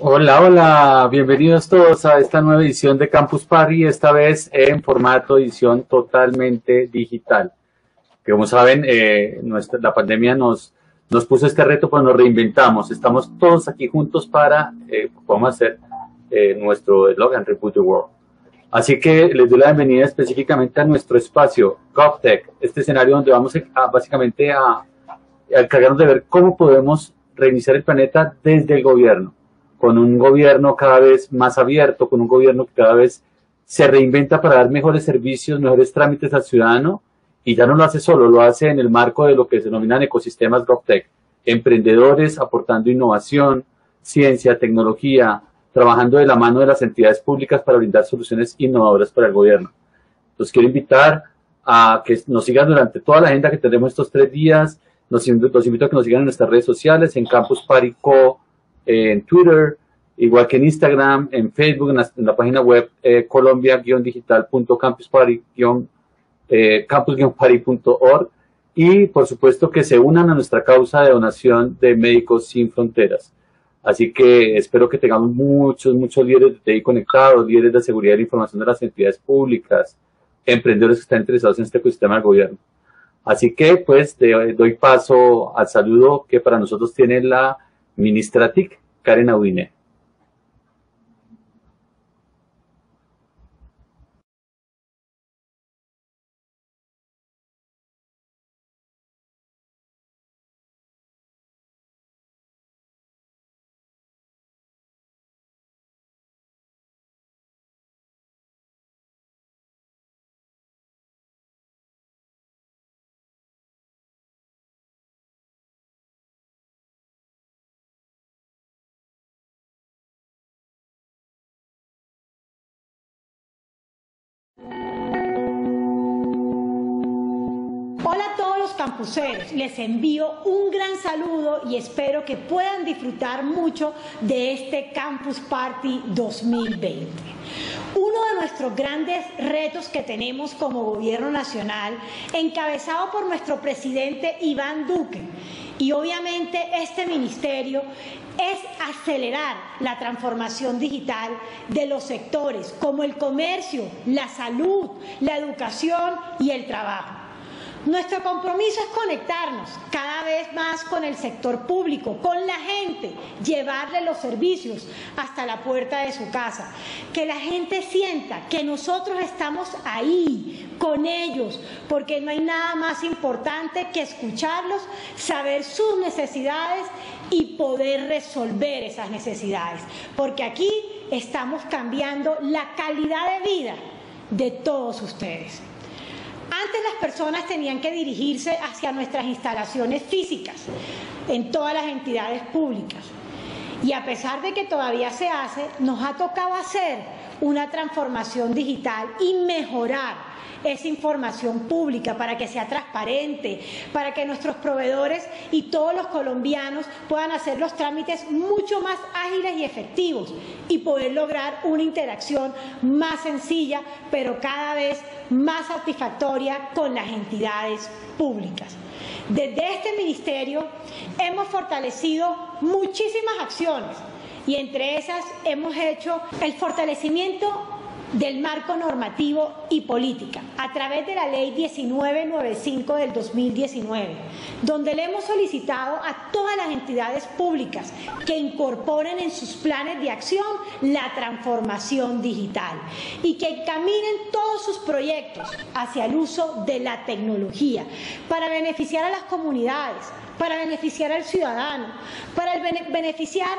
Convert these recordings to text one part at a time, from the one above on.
Hola, hola, bienvenidos todos a esta nueva edición de Campus Party, esta vez en formato edición totalmente digital. Como saben, eh, nuestra, la pandemia nos, nos puso este reto, pues nos reinventamos. Estamos todos aquí juntos para, eh, hacer eh, nuestro eslogan, Reboot the World. Así que les doy la bienvenida específicamente a nuestro espacio, GovTech, este escenario donde vamos a, básicamente a, a encargarnos de ver cómo podemos reiniciar el planeta desde el gobierno con un gobierno cada vez más abierto, con un gobierno que cada vez se reinventa para dar mejores servicios, mejores trámites al ciudadano, y ya no lo hace solo, lo hace en el marco de lo que se denominan ecosistemas GovTech, emprendedores aportando innovación, ciencia, tecnología, trabajando de la mano de las entidades públicas para brindar soluciones innovadoras para el gobierno. Los quiero invitar a que nos sigan durante toda la agenda que tenemos estos tres días. Los invito, invito a que nos sigan en nuestras redes sociales, en Campus Parico en Twitter, igual que en Instagram, en Facebook, en la, página web eh, colombia-digital.campus-party-org y por supuesto que se unan a nuestra causa de donación de Médicos Sin Fronteras. Así que espero que tengamos muchos, muchos líderes de TI conectados, líderes de seguridad de información de las entidades públicas, emprendedores que están interesados en este ecosistema del gobierno. Así que pues doy paso al saludo que para nosotros tiene la ministratik karen hau. Les envío un gran saludo y espero que puedan disfrutar mucho de este Campus Party 2020. Uno de nuestros grandes retos que tenemos como gobierno nacional, encabezado por nuestro presidente Iván Duque, y obviamente este ministerio es acelerar la transformación digital de los sectores como el comercio, la salud, la educación y el trabajo. Nuestro compromiso es conectarnos cada vez más con el sector público, con la gente, llevarle los servicios hasta la puerta de su casa, que la gente sienta que nosotros estamos ahí con ellos, porque no hay nada más importante que escucharlos, saber sus necesidades y poder resolver esas necesidades, porque aquí estamos cambiando la calidad de vida de todos ustedes. Antes las personas tenían que dirigirse hacia nuestras instalaciones físicas en todas las entidades públicas. Y a pesar de que todavía se hace, nos ha tocado hacer una transformación digital y mejorar esa información pública para que sea transparente, para que nuestros proveedores y todos los colombianos puedan hacer los trámites mucho más ágiles y efectivos y poder lograr una interacción más sencilla, pero cada vez más satisfactoria con las entidades públicas. Desde este ministerio hemos fortalecido muchísimas acciones y entre esas hemos hecho el fortalecimiento del marco normativo y política a través de la ley 1995 del 2019, donde le hemos solicitado a todas las entidades públicas que incorporen en sus planes de acción la transformación digital y que encaminen todos sus proyectos hacia el uso de la tecnología para beneficiar a las comunidades, para beneficiar al ciudadano, para beneficiar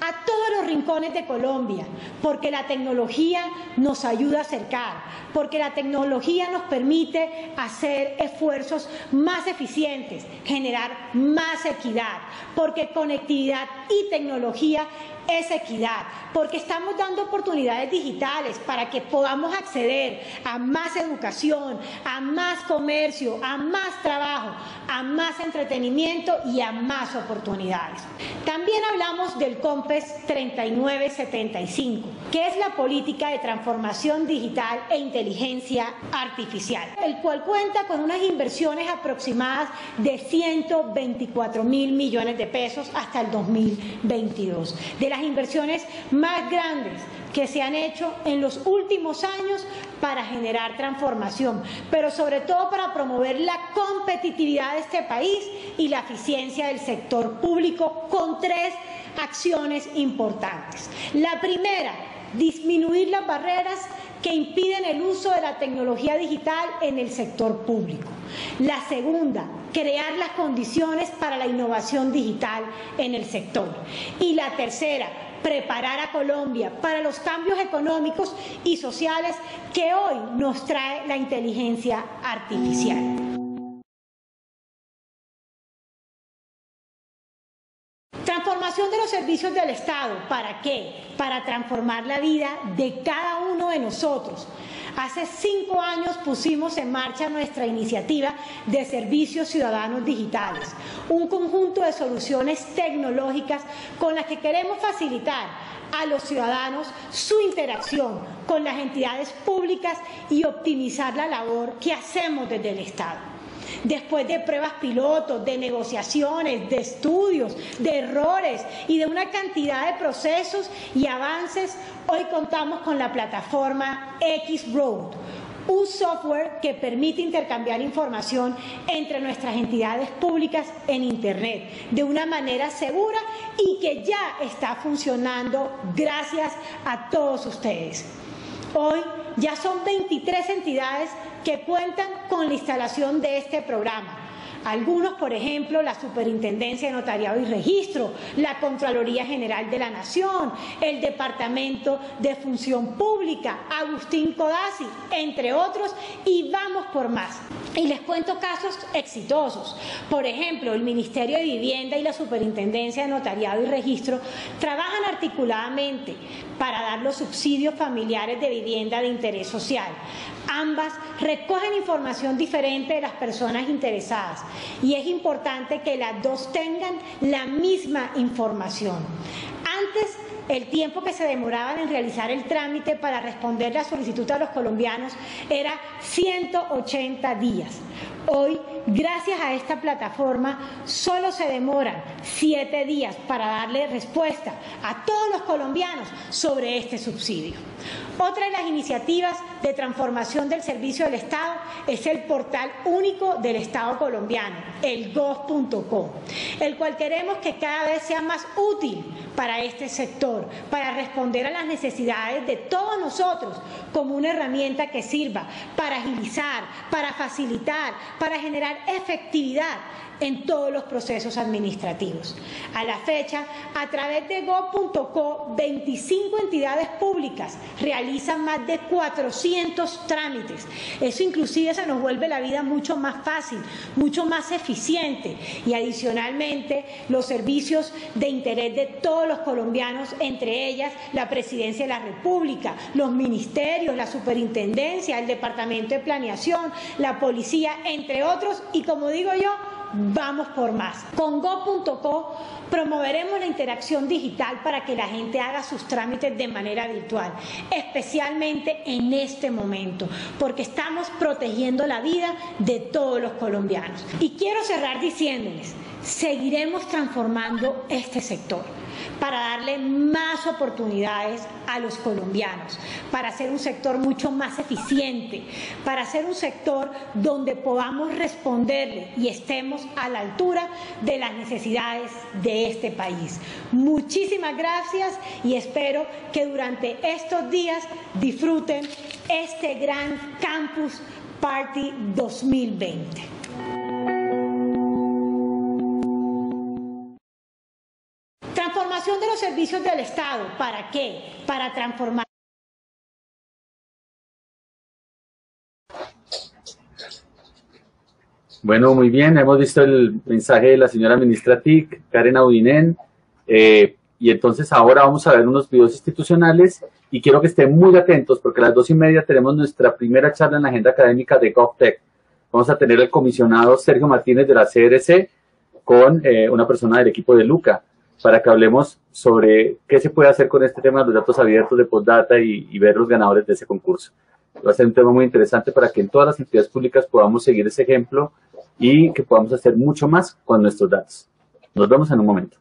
a todos los rincones de Colombia, porque la tecnología nos ayuda a acercar, porque la tecnología nos permite hacer esfuerzos más eficientes, generar más equidad, porque conectividad y tecnología es equidad, porque estamos dando oportunidades digitales para que podamos acceder a más educación, a más comercio, a más trabajo, a más entretenimiento y a más oportunidades. También hablamos del COMPES 3975, que es la política de transformación digital e inteligencia artificial, el cual cuenta con unas inversiones aproximadas de 124 mil millones de pesos hasta el 2022. De las inversiones más grandes que se han hecho en los últimos años para generar transformación, pero sobre todo para promover la competitividad de este país y la eficiencia del sector público con tres acciones importantes. La primera, disminuir las barreras que impiden el uso de la tecnología digital en el sector público. La segunda, crear las condiciones para la innovación digital en el sector. Y la tercera, preparar a Colombia para los cambios económicos y sociales que hoy nos trae la inteligencia artificial. Transformación de los servicios del Estado. ¿Para qué? Para transformar la vida de cada uno de nosotros. Hace cinco años pusimos en marcha nuestra iniciativa de servicios ciudadanos digitales, un conjunto de soluciones tecnológicas con las que queremos facilitar a los ciudadanos su interacción con las entidades públicas y optimizar la labor que hacemos desde el Estado después de pruebas pilotos, de negociaciones, de estudios, de errores y de una cantidad de procesos y avances, hoy contamos con la plataforma X-Road, un software que permite intercambiar información entre nuestras entidades públicas en Internet de una manera segura y que ya está funcionando gracias a todos ustedes. Hoy ya son 23 entidades que cuentan con la instalación de este programa. Algunos, por ejemplo, la Superintendencia de Notariado y Registro, la Contraloría General de la Nación, el Departamento de Función Pública, Agustín Codazzi, entre otros, y vamos por más. Y les cuento casos exitosos. Por ejemplo, el Ministerio de Vivienda y la Superintendencia de Notariado y Registro trabajan articuladamente para dar los subsidios familiares de vivienda de interés social. Ambas recogen información diferente de las personas interesadas y es importante que las dos tengan la misma información. Antes el tiempo que se demoraban en realizar el trámite para responder la solicitud a los colombianos era 180 días. Hoy, gracias a esta plataforma, solo se demoran siete días para darle respuesta a todos los colombianos sobre este subsidio. Otra de las iniciativas de transformación del servicio del Estado es el portal único del Estado colombiano, el gov.co, el cual queremos que cada vez sea más útil para este sector, para responder a las necesidades de todos nosotros como una herramienta que sirva para agilizar, para facilitar, para generar efectividad en todos los procesos administrativos. A la fecha, a través de go.co, 25 entidades públicas realizan más de 400 trámites. Eso inclusive se nos vuelve la vida mucho más fácil, mucho más eficiente y adicionalmente los servicios de interés de todos los colombianos, entre ellas la Presidencia de la República, los ministerios, la Superintendencia, el Departamento de Planeación, la Policía, entre otros, y como digo yo, vamos por más. Con go.co promoveremos la interacción digital para que la gente haga sus trámites de manera virtual, especialmente en este momento, porque estamos protegiendo la vida de todos los colombianos. Y quiero cerrar diciéndoles, seguiremos transformando este sector para darle más oportunidades a los colombianos, para hacer un sector mucho más eficiente, para hacer un sector donde podamos responderle y estemos a la altura de las necesidades de este país. Muchísimas gracias y espero que durante estos días disfruten este gran Campus Party 2020. Servicios del Estado. ¿Para qué? Para transformar. Bueno, muy bien, hemos visto el mensaje de la señora ministra TIC, Karen Audinen, eh, y entonces ahora vamos a ver unos videos institucionales y quiero que estén muy atentos porque a las dos y media tenemos nuestra primera charla en la agenda académica de GovTech. Vamos a tener el comisionado Sergio Martínez de la CRC con eh, una persona del equipo de Luca para que hablemos sobre qué se puede hacer con este tema de los datos abiertos de postdata y, ver los ganadores de ese concurso. Va a ser un tema muy interesante para que en todas las entidades públicas podamos seguir ese ejemplo y que podamos hacer mucho más con nuestros datos. Nos vemos en un momento.